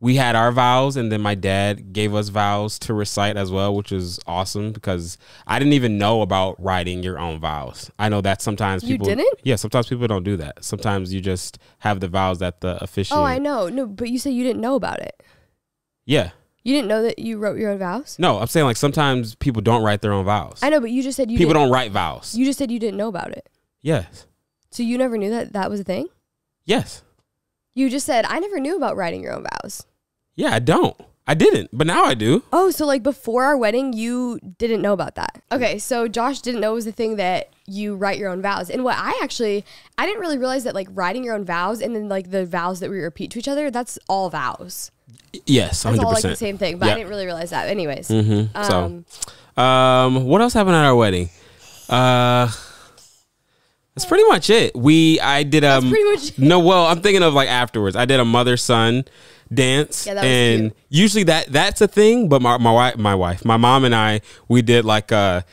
we had our vows, and then my dad gave us vows to recite as well, which is awesome because I didn't even know about writing your own vows. I know that sometimes You people didn't? Yeah, sometimes people don't do that. Sometimes you just have the vows that the official. Oh, I know. No, but you said you didn't know about it. Yeah. You didn't know that you wrote your own vows. No, I'm saying like sometimes people don't write their own vows. I know, but you just said you people don't write vows. You just said you didn't know about it. yes. So you never knew that that was a thing? Yes. You just said, I never knew about writing your own vows. Yeah, I don't. I didn't, but now I do. Oh, so like before our wedding, you didn't know about that. Okay, so Josh didn't know it was the thing that you write your own vows. And what I actually, I didn't really realize that like writing your own vows and then like the vows that we repeat to each other, that's all vows. Yes, That's hundred all like the same thing. But Yeah. I didn't really realize that. Anyways. Mm-hmm. So, Um, Um, what else happened at our wedding? Uh, that's pretty much it. We I did um pretty much- no. Well, I'm thinking of like afterwards. I did a mother son dance, Yeah, and cute. usually that that's a thing. But my my wife, my wife, my mom and I, we did like a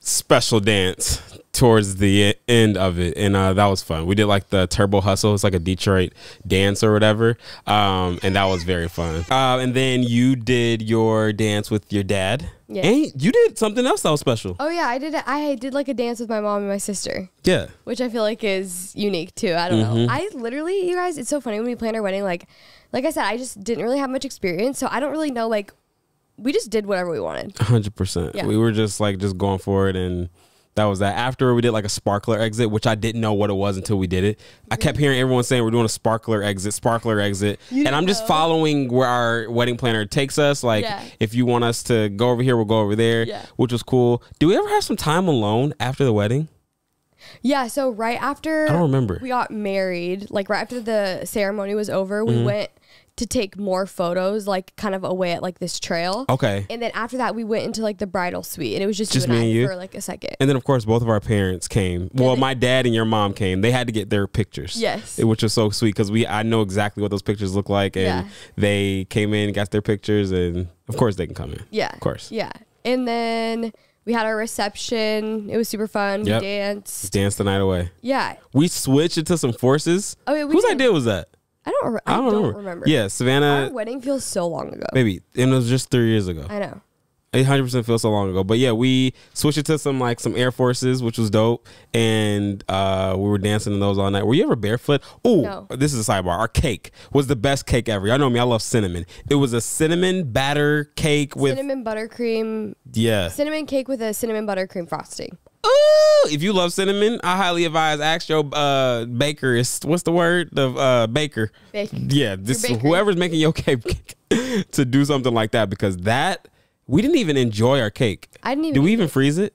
special dance towards the end of it and uh that was fun we did like the turbo hustle it's like a detroit dance or whatever um and that was very fun uh, and then you did your dance with your dad Yes. and you did something else that was special oh yeah, I did. I did like a dance with my mom and my sister. yeah which I feel like is unique too. I don't Mm-hmm. know. I literally, you guys, it's so funny when we planned our wedding. Like, like I said, I just didn't really have much experience, so I don't really know. Like, we just did whatever we wanted. hundred percent. Yeah. We were just like just going for it, and that was that. After we did like a sparkler exit, which I didn't know what it was until we did it. I kept hearing everyone saying we're doing a sparkler exit, sparkler exit, and I'm just know. following where our wedding planner takes us. Like, Yeah. if you want us to go over here, we'll go over there, Yeah. which was cool. Do we ever have some time alone after the wedding? Yeah, so right after I don't remember. we got married, like right after the ceremony was over, Mm-hmm. we went to take more photos, like kind of away at like this trail. Okay. And then after that, we went into like the bridal suite, and it was just, Just you and me I and you? for like a second. And then, of course, both of our parents came. well, they- my dad and your mom came. They had to get their pictures. Yes. which was so sweet because we I know exactly what those pictures look like, and Yeah. they came in, got their pictures, and of course they can come in. Yeah. of course. Yeah. And then we had our reception. It was super fun. Yep. We danced. Dance the night away. Yeah. We switched into some forces. Oh, yeah, we Whose did. idea was that? I don't. Re- I, don't, remember. Yeah, Savannah. Our wedding feels so long ago. Maybe and it was just three years ago. I know. It hundred percent feels so long ago. But yeah, we switched it to some like some Air Forces, which was dope, and uh, we were dancing in those all night. Were you ever barefoot? Oh, No. this is a sidebar. Our cake was the best cake ever. Y'all know me. I love cinnamon. It was a cinnamon batter cake with cinnamon buttercream. yeah. Cinnamon cake with a cinnamon buttercream frosting. Ooh, if you love cinnamon, I highly advise ask your uh, bakerist. What's the word? The uh, baker. Bake. Yeah, this whoever's making your cake to do something like that because that we didn't even enjoy our cake. I didn't even. Did we even freeze it?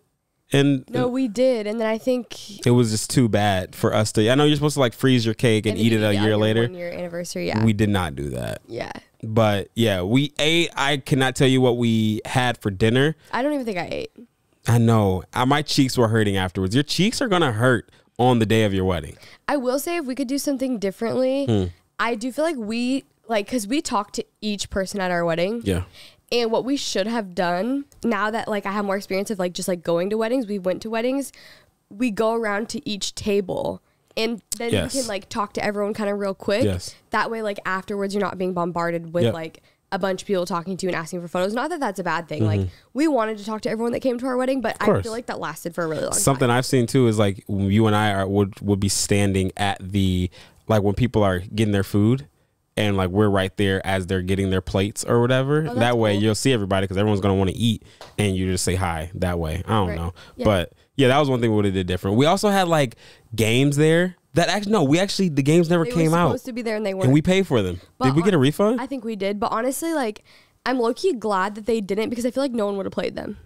And No, we did, and then I think it was just too bad for us to. I know you're supposed to like freeze your cake and and eat it a year later. One year anniversary. Yeah. We did not do that. yeah. But yeah, we ate. I cannot tell you what we had for dinner. I don't even think I ate. I know uh, my cheeks were hurting afterwards. Your cheeks are gonna hurt on the day of your wedding. I will say if we could do something differently, Hmm. I do feel like we like because we talked to each person at our wedding. Yeah. And what we should have done now that like I have more experience of like just like going to weddings, we went to weddings, we go around to each table and then Yes. you can like talk to everyone kind of real quick. Yes. That way like afterwards you're not being bombarded with Yep. like a bunch of people talking to you and asking for photos. Not that that's a bad thing. Like Mm-hmm. we wanted to talk to everyone that came to our wedding, but I feel like that lasted for a really long Something time. I've seen too is like you and I are would would be standing at the like when people are getting their food and like we're right there as they're getting their plates or whatever. Oh, that way cool. you'll see everybody because everyone's gonna want to eat and you just say hi that way. I don't Right. know, Yeah. but yeah, that was one thing we would have did different. We also had like games there that actually no, we actually the games never They came were out supposed to be there and they weren't. and we paid for them. But did we get a refund? I think we did, but honestly, like I'm low key glad that they didn't because I feel like no one would have played them.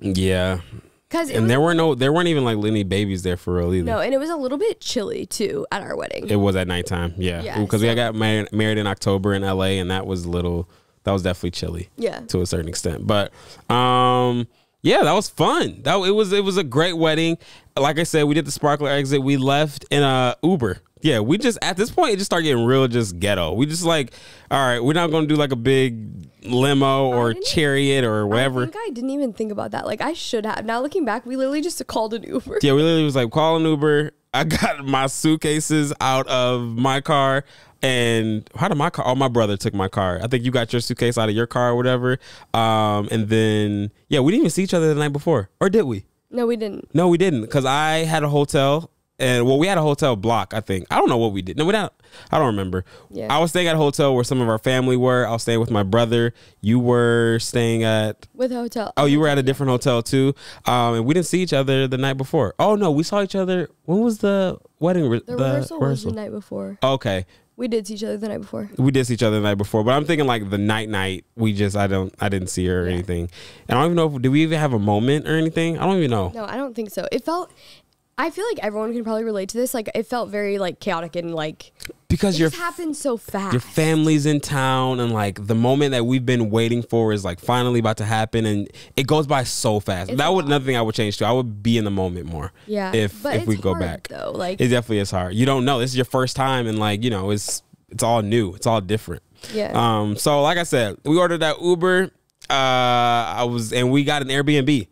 yeah, Because and there weren't no there weren't even like any babies there for real either. no, and it was a little bit chilly too at our wedding. It was at nighttime, yeah. Yeah, Because we got married, married in October in LA, and that was a little, that was definitely chilly, Yeah. to a certain extent. But, um, yeah, that was fun. That it was, it was a great wedding. Like I said, we did the sparkler exit. We left in a Uber. Yeah, we just at this point it just started getting real, just ghetto. We just like, all right, we're not gonna do like a big limo or chariot or I whatever. think I didn't even think about that. Like I should have. Now looking back, we literally just called an Uber. Yeah, we literally was like, call an Uber. I got my suitcases out of my car. And how did my car? Oh, my brother took my car. I think you got your suitcase out of your car or whatever. Um, and then, yeah, we didn't even see each other the night before. Or did we? No, we didn't. No, we didn't. Because I had a hotel. And well, we had a hotel block, I think. I don't know what we did. No, we don't. I don't remember. Yeah. I was staying at a hotel where some of our family were. I was staying with my brother. You were staying at With a hotel. Oh, you were at a different hotel too, um, and we didn't see each other the night before. Oh no, we saw each other. When was the wedding? Re- the, rehearsal was the night before. Okay, We did see each other the night before. we did see each other the night before, but I'm thinking like the night night. We just I don't I didn't see her or Yeah. anything, and I don't even know if did we even have a moment or anything. I don't even know. No, I don't think so. It felt. I feel like everyone can probably relate to this. Like it felt very like chaotic and like because it your happened so fast. your family's in town and like the moment that we've been waiting for is like finally about to happen and it goes by so fast. It's that would another thing I would change too. I would be in the moment more. Yeah, If if we go hard, back. though, like- it definitely is hard. You don't know. This is your first time and like, you know, it's it's all new. It's all different. Yeah. Um so like I said, we ordered that Uber. Uh I was and we got an Airbnb.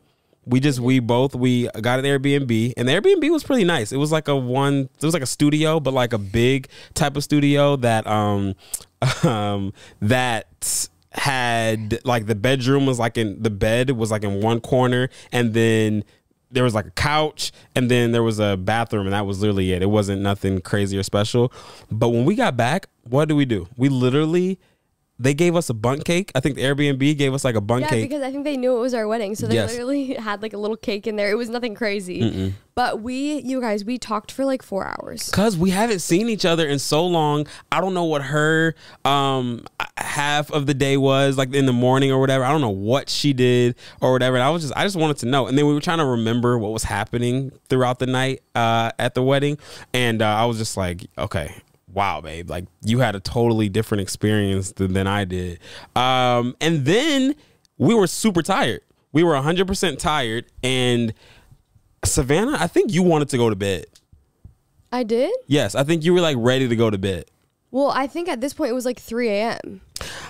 We just we both we got an Airbnb and the Airbnb was pretty nice. It was like a one it was like a studio, but like a big type of studio that um um that had like the bedroom was like in the bed was like in one corner and then there was like a couch and then there was a bathroom and that was literally it. It wasn't nothing crazy or special. But when we got back, what do we do? We literally they gave us a Bundt cake. I think the Airbnb gave us like a Bundt Yeah, cake. because I think they knew it was our wedding, so they Yes. literally had like a little cake in there. It was nothing crazy, but we, you guys, we talked for like four hours. Cause we haven't seen each other in so long. I don't know what her um half of the day was like in the morning or whatever. I don't know what she did or whatever. And I was just I just wanted to know. And then we were trying to remember what was happening throughout the night uh at the wedding. And uh, I was just like, okay, wow, babe, like you had a totally different experience than, than I did. Um and then we were super tired. We were 100% tired and Savannah, I think you wanted to go to bed. I did. Yes, I think you were like ready to go to bed. Well, I think at this point it was like 3 a.m.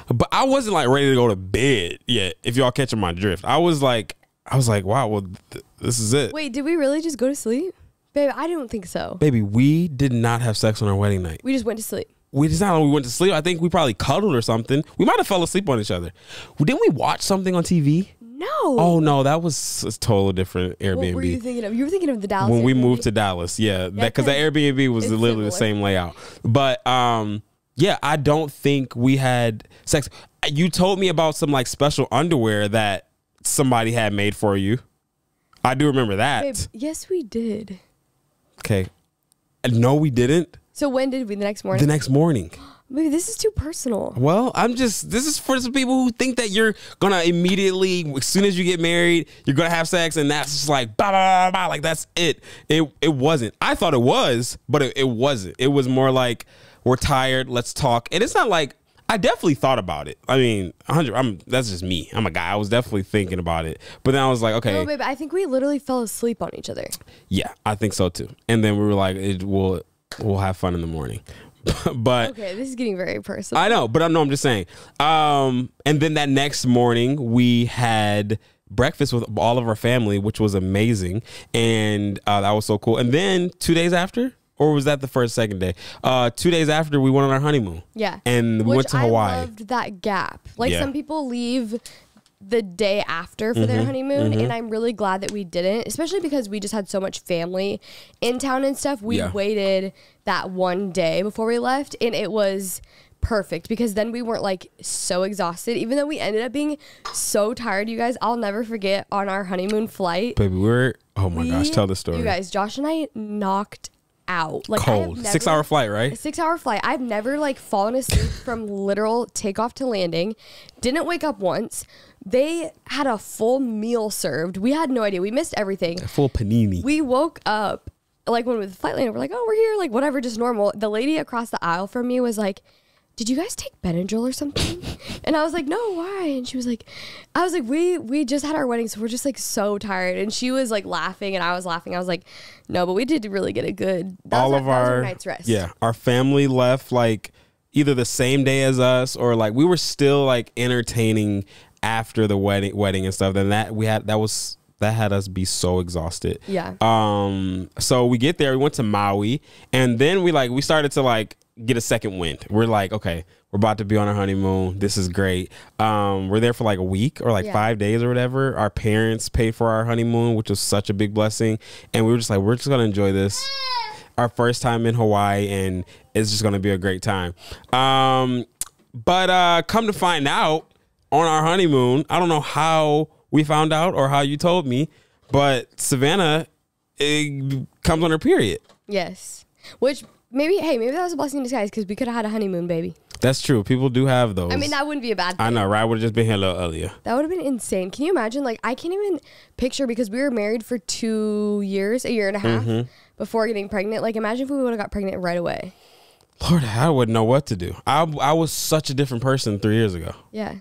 But I wasn't like ready to go to bed yet. If y'all catching my drift, I was like, I was like, wow, well, th- this is it, Wait, did we really just go to sleep? Babe, I don't think so. baby. We did not have sex on our wedding night. We just went to sleep. We just not. We went to sleep. I think we probably cuddled or something. We might have fell asleep on each other. Didn't we watch something on TV? No. Oh no, that was a totally different Airbnb. What were you thinking of? You were thinking of the Dallas. when we moved to Dallas. Yeah, because the 'cause Airbnb was literally the same layout. But um, yeah, I don't think we had sex. You told me about some like special underwear that somebody had made for you. I do remember that. Babe, yes, we did. Okay. No, we didn't. So when did we? The next morning. The next morning. Maybe this is too personal. Well, I'm just this is for some people who think that you're gonna immediately as soon as you get married, you're gonna have sex and that's just like bah, bah, bah, bah, like that's it. It it wasn't. I thought it was, but it, it wasn't. It was more like we're tired, let's talk. And it's not like I definitely thought about it. I mean, 100 I'm that's just me. I'm a guy. I was definitely thinking about it. But then I was like, okay, No, babe, I think we literally fell asleep on each other. yeah, I think so too. And then we were like it will we'll have fun in the morning. but Okay, this is getting very personal. I know, but I know I'm just saying. Um, and then that next morning we had breakfast with all of our family, which was amazing, and uh, that was so cool. And then two days after, or was that the first second day? Uh, two days after we went on our honeymoon. yeah. and we Which went to I Hawaii. loved that gap. Like Yeah. some people leave the day after for Mm-hmm. their honeymoon, and I'm really glad that we didn't, especially because we just had so much family in town and stuff. We Yeah. waited that one day before we left, and it was perfect because then we weren't like so exhausted even though we ended up being so tired you guys i'll never forget on our honeymoon flight Baby, we're oh my gosh, tell the story. you guys josh and i knocked out like Cold, never- six hour flight, right? six hour flight. I've never like fallen asleep from literal takeoff to landing. Didn't wake up once. They had a full meal served. We had no idea. We missed everything. Full panini. We woke up like when the flight landed. We're like, oh, we're here. Like whatever, just normal. The lady across the aisle from me was like. Did you guys take Benadryl or something? And I was like, no, why? And she was like, I was like, we we just had our wedding, so we're just like so tired. And she was like laughing, and I was laughing. I was like, no, but we did really get a good. All of was our night's rest. yeah our family left like either the same day as us or like we were still like entertaining after the wedding wedding and stuff then that we had that was that had us be so exhausted Yeah. um so we get there we went to maui and then we like we started to like get a second wind we're like okay we're about to be on our honeymoon this is great um we're there for like a week or like Yeah. five days or whatever our parents paid for our honeymoon which was such a big blessing and we were just like we're just gonna enjoy this our first time in Hawaii and it's just gonna be a great time. Um, but uh, come to find out on our honeymoon, I don't know how we found out or how you told me, but Savannah it comes on her period. Yes. Which maybe, hey, maybe that was a blessing in disguise because we could have had a honeymoon baby. That's true. People do have those. I mean, that wouldn't be a bad thing. I know, right? Would have just been here a little earlier. That would have been insane. Can you imagine? Like, I can't even picture because we were married for two years, a year and a half Mm-hmm. before getting pregnant. Like, imagine if we would have got pregnant right away. Lord, I wouldn't know what to do. I I was such a different person three years ago. Yeah.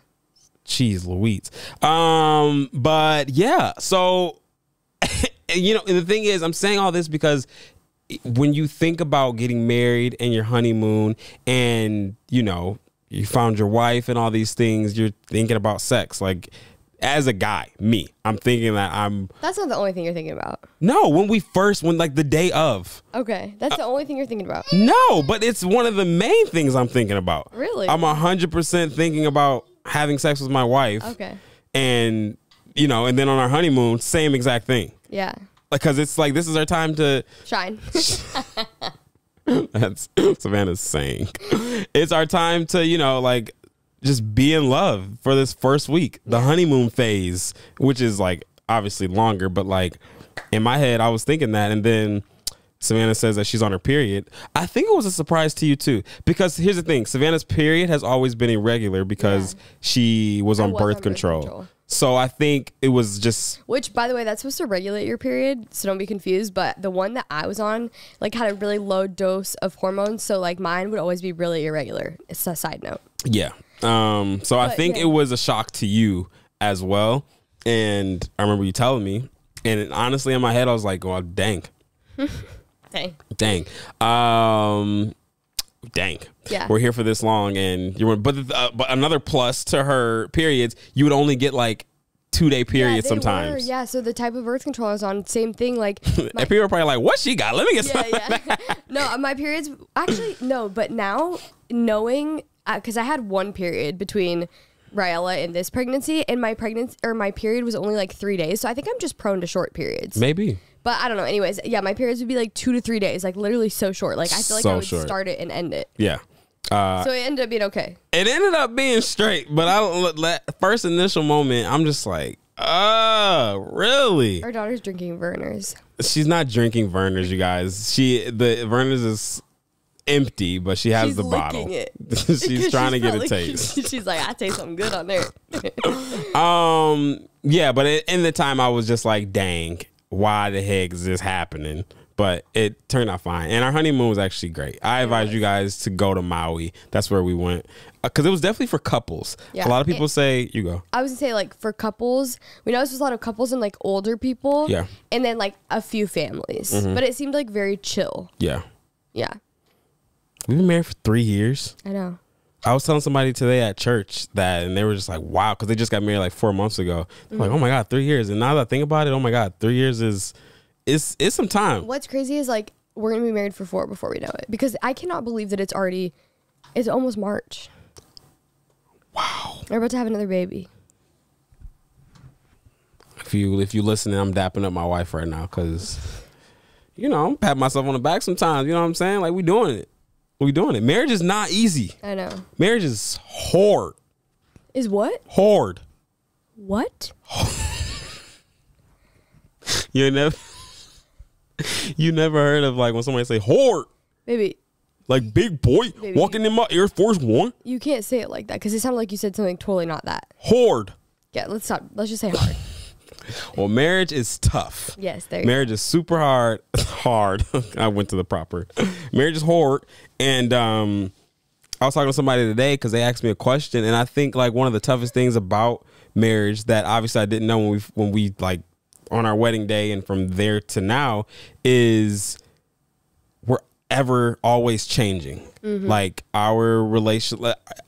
Jeez Louise. Um, but yeah, so you know, and the thing is, I'm saying all this because when you think about getting married and your honeymoon and you know, you found your wife and all these things, you're thinking about sex. Like as a guy, me, I'm thinking that I'm That's not the only thing you're thinking about. no, when we first when like the day of. Okay. That's the uh, only thing you're thinking about. No, but it's one of the main things I'm thinking about. Really? I'm hundred percent thinking about having sex with my wife. Okay. And you know, and then on our honeymoon, same exact thing. Yeah. Like, cause it's like this is our time to. Shine. That's Savannah's saying. It's our time to, you know, like just be in love for this first week, the honeymoon phase, which is like obviously longer, but like in my head, I was thinking that, and then. Savannah says that she's on her period. I think it was a surprise to you too, because here's the thing: Savannah's period has always been irregular because Yeah. she was on was birth on birth control. control. So I think it was just Which, by the way, that's supposed to regulate your period, so don't be confused. But the one that I was on, like, had a really low dose of hormones, so like mine would always be really irregular. It's a side note. Yeah. Um, so I think yeah. it was a shock to you as well. And I remember you telling me. And honestly, in my head, I was like, well, dang. Dang. Dang. Um, dang. Yeah. We're here for this long. And you were, but, uh, but another plus to her periods, you would only get like two day periods were, sometimes. yeah, so the type of birth control I was on, same thing. Like, And people are probably like, what she got? Let me get some. yeah, yeah. no, my periods actually no, but now knowing because I had one period between Raella and this pregnancy, and my pregnancy or my period was only like three days, so I think I'm just prone to short periods. Maybe. But I don't know. Anyways, yeah, my periods would be like two to three days, like literally so short. Like I feel like So I would short. start it and end it. Yeah. Uh, So it ended up being okay. it ended up being straight, but I don't let first initial moment, I'm just like, oh, really? Our daughter's drinking Vernors. She's not drinking Vernors, you guys. She the Vernors is empty, but she has She's the bottle. she's trying to get a taste. She's like, I taste something good on there. Um, yeah, but in- in the time, I was just like, dang, why the heck is this happening? But it turned out fine, and our honeymoon was actually great. I advise you guys to go to Maui. That's where we went uh, because it was definitely for couples. Yeah. A lot of people It- say you go. I was gonna say like for couples, we noticed was a lot of couples and like older people. Yeah. And then like a few families. Mm-hmm. But it seemed like very chill. Yeah, Yeah. we've been married for three years. I know. I was telling somebody today at church that, and they were just like, "Wow," because they just got married like four months ago. They're like, mm-hmm. "Oh my god, three years!" And now that I think about it, oh my god, three years is it's it's some time. What's crazy is like we're gonna be married for four before we know it. Because I cannot believe that it's already it's almost March. Wow. We're about to have another baby. If you if you listening, I'm dapping up my wife right now because you know I'm patting myself on the back sometimes. You know what I'm saying? Like we doing it. We doing it. Marriage is not easy. I know. Marriage is hard. Is what? Hard. What? You never. you never heard of like when somebody say hard, Baby, like big boy Baby. walking in my Air Force One. you can't say it like that because it sounded like you said something totally not that. Hard. Yeah, let's stop. Let's just say hard. Well, marriage is tough. yes, there you Marriage is super hard. hard. I went to the proper. Marriage is hard. And um, I was talking to somebody today because they asked me a question, and I think like one of the toughest things about marriage that obviously I didn't know when we when we like on our wedding day and from there to now is we're ever always changing. Mm-hmm. Like our relation,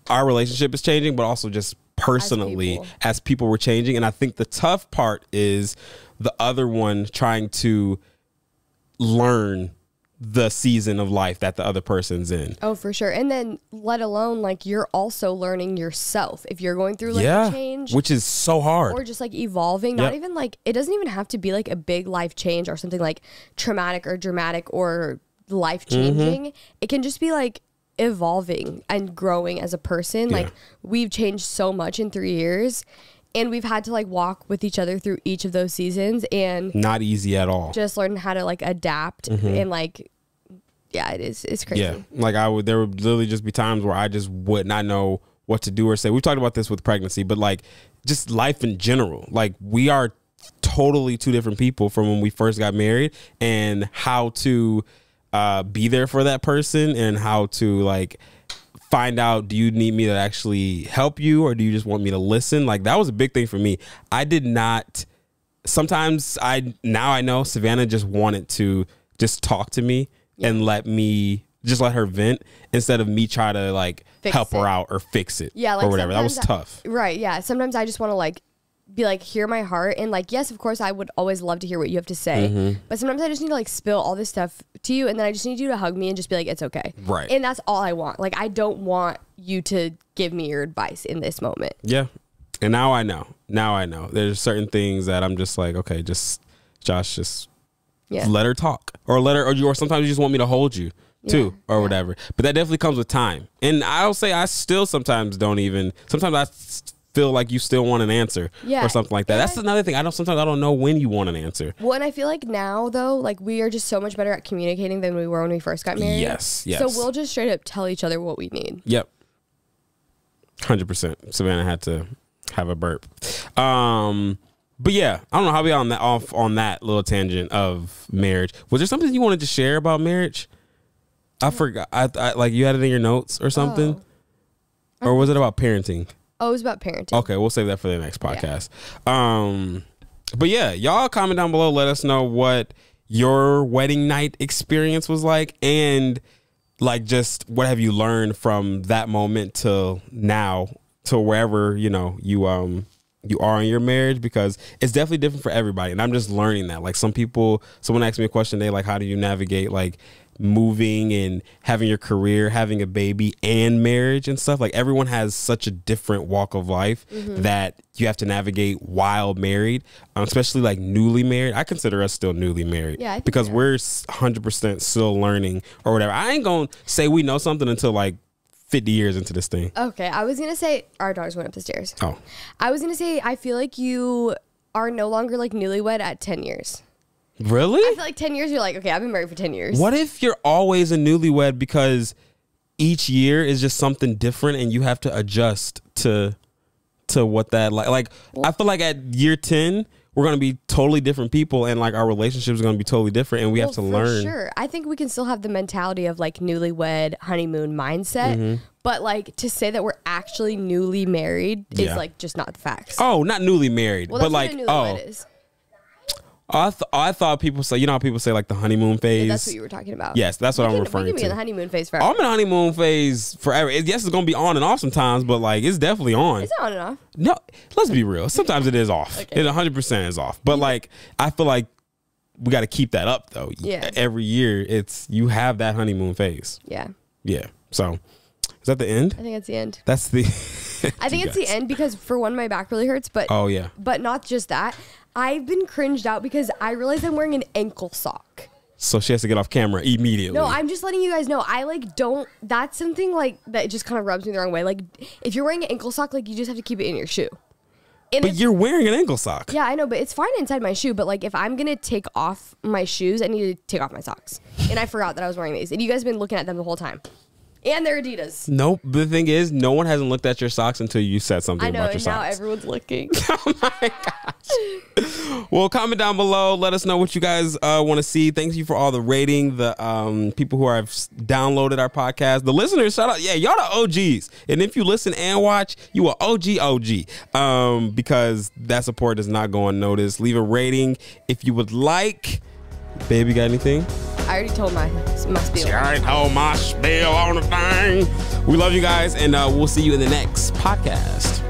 our relationship is changing, but also just personally people. as people were changing. And I think the tough part is the other one trying to learn the season of life that the other person's in. Oh, for sure. And then let alone like you're also learning yourself if you're going through like yeah, a change which is so hard. or just like evolving. Not even like it doesn't even have to be like a big life change or something like traumatic or dramatic or life changing. Mm-hmm. It can just be like evolving and growing as a person. Yeah. Like we've changed so much in 3 years and we've had to like walk with each other through each of those seasons and Not easy at all. just learn how to like adapt and like yeah, it is it's crazy. Yeah, like I would. There would literally just be times where I just would not know what to do or say. We've talked about this with pregnancy, but like just life in general. Like we are totally two different people from when we first got married, and how to uh, be there for that person, and how to like find out do you need me to actually help you or do you just want me to listen like that was a big thing for me i did not sometimes i now i know savannah just wanted to just talk to me and let me just let her vent instead of me try to like Fix help her out or fix it Yeah, like or whatever that was I- tough Right. Yeah. Sometimes I just want to like be like hear my heart and like yes, of course I would always love to hear what you have to say, Mm-hmm. but sometimes I just need to like spill all this stuff to you and then I just need you to hug me and just be like it's okay. Right. And that's all I want. Like I don't want you to give me your advice in this moment. yeah and now i know now i know there's certain things that i'm just like okay just josh just Yeah. let her talk or let her or you or sometimes you just want me to hold you too Yeah, or whatever. But that definitely comes with time. And I'll say I still sometimes don't even sometimes I feel like you still want an answer Yeah, or something like that. and That's another thing. I don't sometimes I don't know when you want an answer. Well, and I feel like now though, like we are just so much better at communicating than we were when we first got married. Yes, yes. So we'll just straight up tell each other what we need. Yep. 100%. Savannah had to have a burp. Um but yeah, I don't know how we on that off on that little tangent of marriage. Was there something you wanted to share about marriage? I forgot. I, I like you had it in your notes or something, Oh. or was it about parenting? Oh, it was about parenting. Okay, we'll save that for the next podcast. Um, but yeah, y'all comment down below. Let us know what your wedding night experience was like, and like just what have you learned from that moment till now, to wherever you know you um you are in your marriage because it's definitely different for everybody, and I'm just learning that. Like some people, someone asked me a question, they like, how do you navigate like moving and having your career, having a baby, and marriage and stuff. Like everyone has such a different walk of life Mm-hmm. that you have to navigate while married, um, especially like newly married. I consider us still newly married Yeah, because so. we're hundred percent still learning or whatever. I ain't gonna say we know something until like fifty years into this thing. Okay, I was gonna say our dogs went up the stairs. Oh, I was gonna say I feel like you are no longer like newlywed at ten years. really? I feel like ten years. You're like, okay, I've been married for ten years. What if you're always a newlywed because each year is just something different and you have to adjust to to what that like like I feel like at year 10 we're going to be totally different people and like our relationships are going to be totally different and we have to for learn. Sure, I think we can still have the mentality of like newlywed honeymoon mindset, Mm-hmm. but like to say that we're actually newly married is like just not the facts. Oh, not newly married, well, but like oh, is. I th- I thought people say you know how people say like the honeymoon phase. That's what you were talking about. yes, that's what we I'm can, referring we can be to. in the honeymoon phase forever. I'm in the honeymoon phase forever. It, yes, it's gonna be on and off sometimes, but like it's definitely on. It's on and off. No, let's be real. Sometimes it is off. Okay. It 100 percent is off. But like, I feel like we got to keep that up though. Yeah. Every year, it's you have that honeymoon phase. Yeah, Yeah. So, is that the end? I think that's the end. That's the. I think it's the end because for one, my back really hurts, but Oh yeah. but not just that. I've been cringed out because I realize I'm wearing an ankle sock. So she has to get off camera immediately. No, I'm just letting you guys know. I like don't. That's something like that just kind of rubs me the wrong way. Like if you're wearing an ankle sock, like you just have to keep it in your shoe. And But you're wearing an ankle sock. yeah, I know, but it's fine inside my shoe. But like if I'm gonna take off my shoes, I need to take off my socks. And I forgot that I was wearing these. And you guys have been looking at them the whole time. And they're Adidas. Nope. The thing is, no one hasn't looked at your socks until you said something I know, about your and now everyone's looking. Oh my gosh. well, comment down below. Let us know what you guys uh, want to see. Thank you for all the rating, the um, people who have downloaded our podcast, the listeners. Shout out, yeah, y'all the OGs. And if you listen and watch, you are OG OG. Um, because that support does not go unnoticed. Leave a rating if you would like. Baby, got anything? I already told my my spiel. All right, hold my spiel on the thing. We love you guys, and uh, we'll see you in the next podcast.